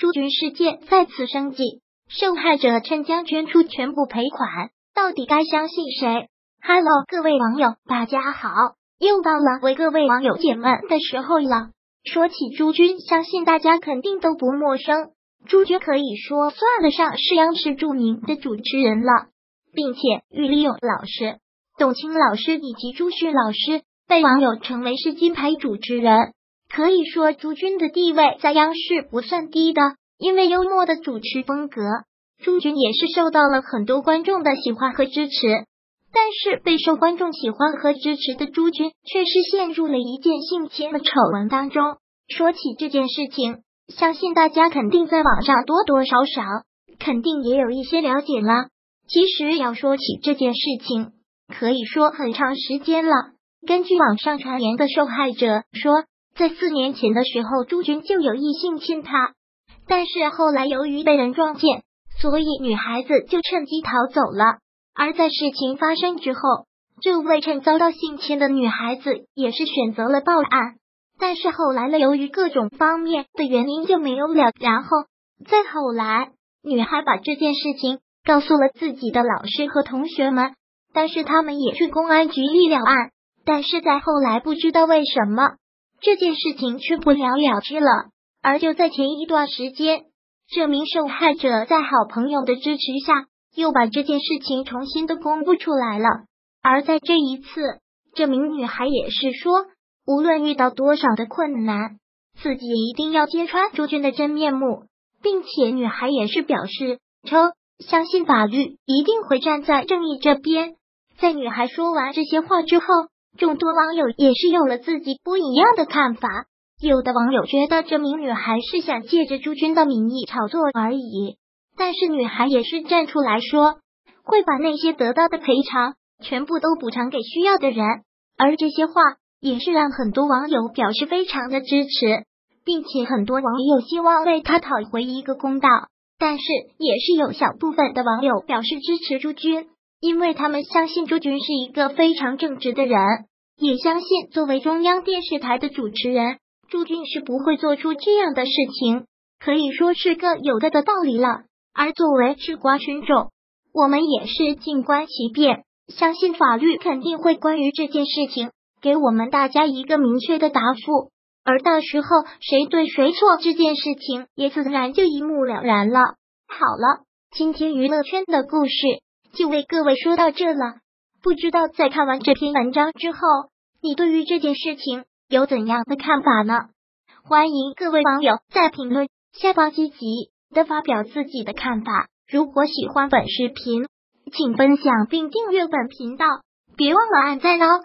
朱军事件再次升级，受害者称将捐出全部赔款，到底该相信谁？Hello，各位网友，大家好，又到了为各位网友解闷的时候了。说起朱军，相信大家肯定都不陌生。朱军可以说算得上是央视著名的主持人了，并且于立勇老师、董卿老师以及朱旭老师被网友称为是金牌主持人。可以说，朱军的地位在央视不算低的，因为幽默的主持风格，朱军也是受到了很多观众的喜欢和支持。但是，备受观众喜欢和支持的朱军，却是陷入了一件性侵的丑闻当中。说起这件事情，相信大家肯定在网上多多少少肯定也有一些了解了。其实，要说起这件事情，可以说很长时间了。根据网上传言的受害者说。在四年前的时候，朱军就有意性侵她，但是后来由于被人撞见，所以女孩子就趁机逃走了。而在事情发生之后，这位趁遭到性侵的女孩子也是选择了报案，但是后来呢，由于各种方面的原因就没有了。然后再后来，女孩把这件事情告诉了自己的老师和同学们，但是他们也去公安局立了案，但是在后来不知道为什么。这件事情却不了了之了，而就在前一段时间，这名受害者在好朋友的支持下，又把这件事情重新的公布出来了。而在这一次，这名女孩也是说，无论遇到多少的困难，自己一定要揭穿朱军的真面目，并且女孩也是表示称，相信法律一定会站在正义这边。在女孩说完这些话之后。众多网友也是有了自己不一样的看法。有的网友觉得这名女孩是想借着朱军的名义炒作而已，但是女孩也是站出来说，会把那些得到的赔偿全部都补偿给需要的人。而这些话也是让很多网友表示非常的支持，并且很多网友希望为他讨回一个公道。但是也是有小部分的网友表示支持朱军。因为他们相信朱军是一个非常正直的人，也相信作为中央电视台的主持人，朱军是不会做出这样的事情，可以说是个有的的道理了。而作为吃瓜群众，我们也是静观其变，相信法律肯定会关于这件事情给我们大家一个明确的答复，而到时候谁对谁错这件事情也自然就一目了然了。好了，今天娱乐圈的故事。就为各位说到这了，不知道在看完这篇文章之后，你对于这件事情有怎样的看法呢？欢迎各位网友在评论下方积极的发表自己的看法。如果喜欢本视频，请分享并订阅本频道，别忘了按赞哦。